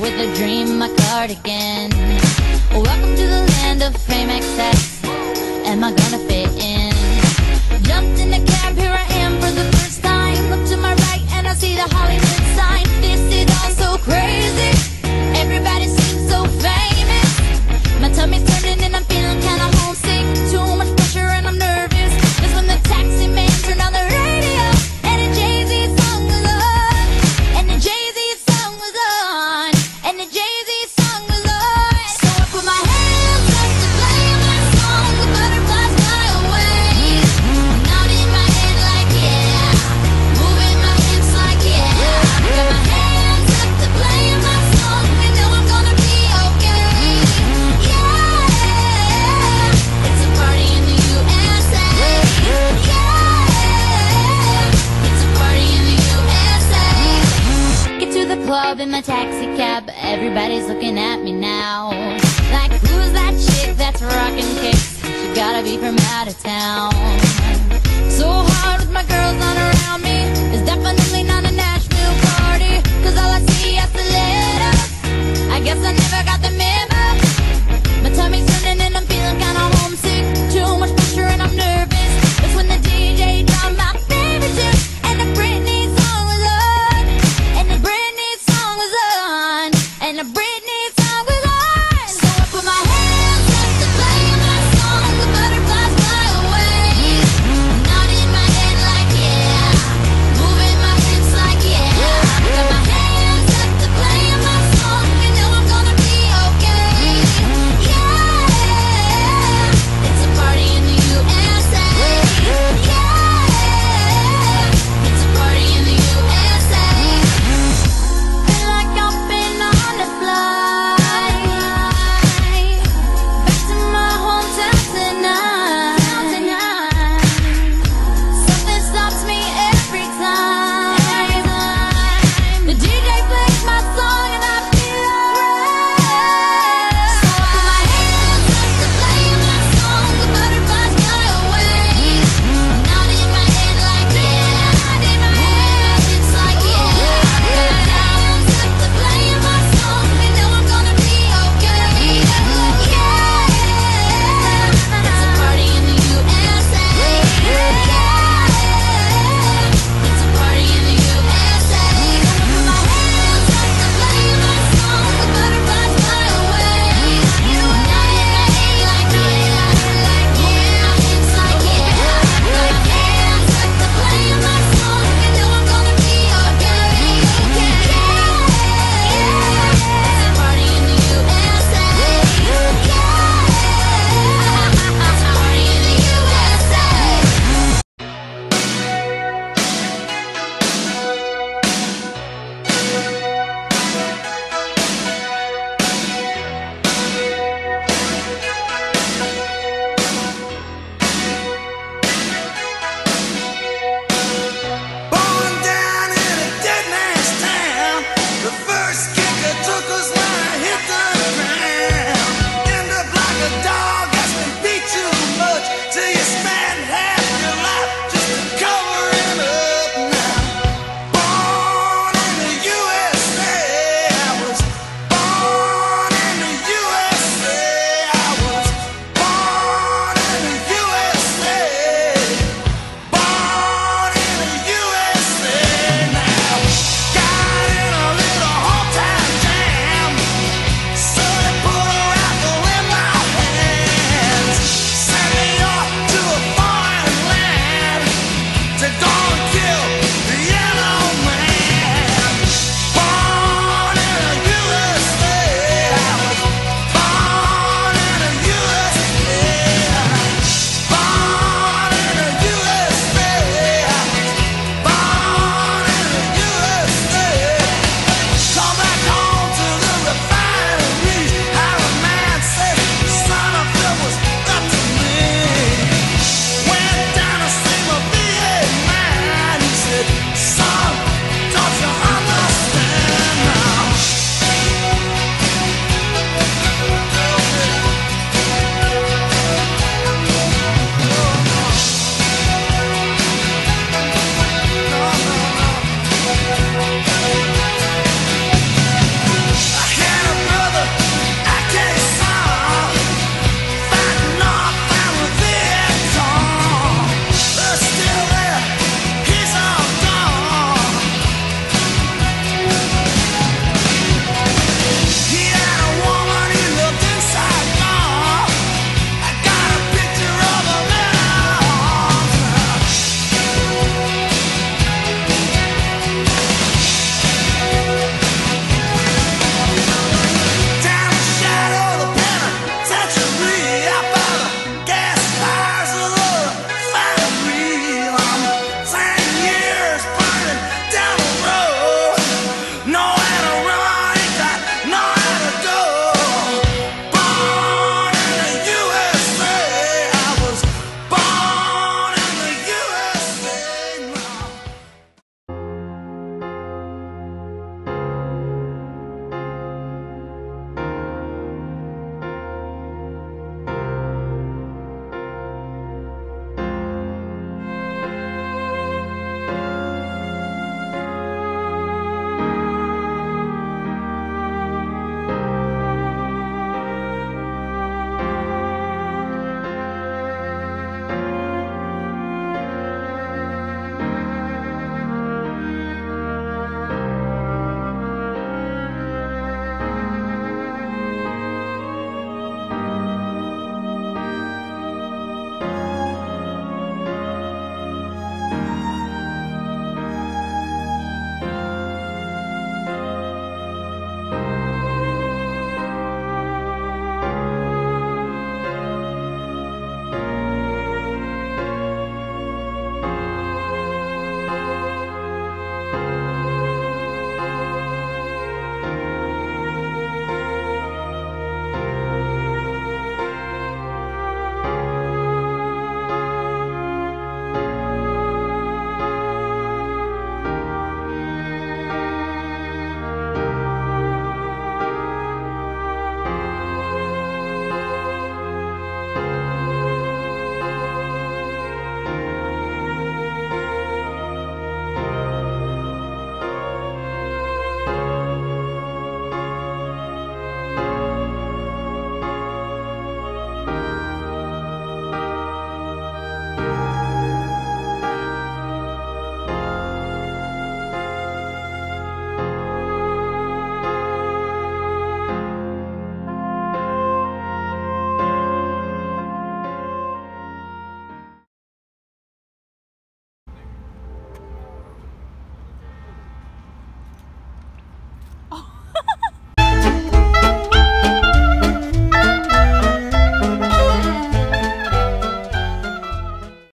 with a dream, my cardigan. a taxi cab, everybody's looking at me now. Like, who's that chick that's rocking kicks? She gotta be from out of town. So hard with my girls on her